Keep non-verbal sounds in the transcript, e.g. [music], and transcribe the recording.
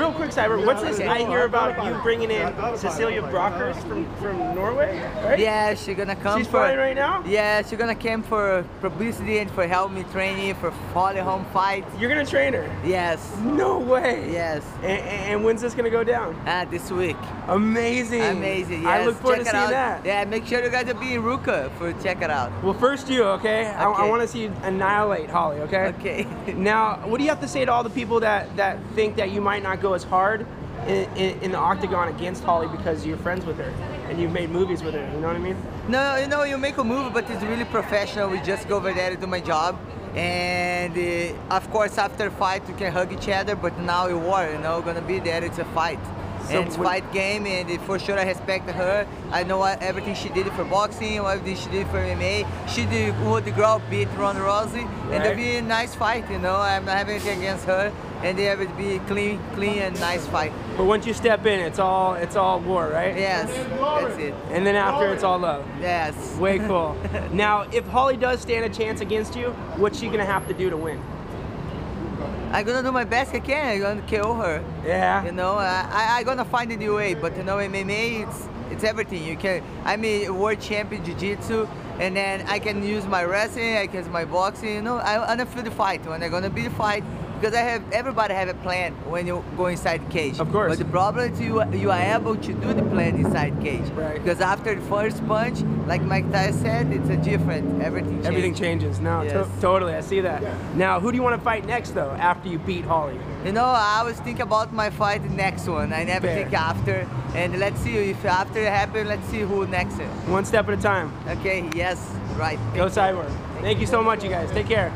real quick, Cyborg, what's this I hear about you bringing in Cecilia Brækhus from, from Norway, right? Yeah, she's gonna come She's for. flying right now? Yeah, she's gonna come for publicity and for help me training for Holly Holm fight. You're gonna train her? Yes. No way. Yes. And, and when's this gonna go down? Ah, this week. Amazing. Amazing. Yes. I look forward check to seeing out. that. Yeah, make sure you guys are being in Ruka for check it out. Well, first you, okay? I, I want to see you annihilate Holly, okay? Okay. [laughs] Now, what do you have to say to all the people that, that think that you might not go as hard in, in, in the octagon against Holly because you're friends with her and you've made movies with her? You know what I mean? No, you know, you make a movie, but it's really professional. We just go over there to do my job. And uh, of course, after fight, we can hug each other, but now we war, you know, gonna be there, it's a fight. So and it's fight game, and for sure I respect her. I know what, everything she did for boxing, everything she did for MMA. She did Woody Grau beat Ron Rousey, and Right. it'll be a nice fight, you know. I'm not having anything against her, and they have will be clean, clean and nice fight. But once you step in, it's all it's all war, right? Yes, that's it. And then after, it's all love. Yes. Way cool. [laughs] now, if Holly does stand a chance against you, what's she gonna have to do to win? I'm gonna do my best I can. I'm gonna KO her. Yeah. You know, I, I I gonna find a new way, but you know, MMA it's it's everything. You can I'm a world champion jiu-jitsu, and then I can use my wrestling, I can use my boxing. You know, I I wanna feel the fight when I'm gonna be the fight because I have everybody have a plan when you go inside the cage. Of course. But the problem is you you are able to do the plan inside cage. Right. Because after the first punch, like Mike Tyson said, it's a different. Everything. Changes. Everything changes. No, to- totally. I see that. Now, who do you want to fight next, though? After you beat Holly? You know, I always think about my fight next one. I never Fair. think after. And let's see if after it happens, let's see who next. is. One step at a time. Okay, yes, right. Go Cyborg. Thank you so much, you guys. Take care.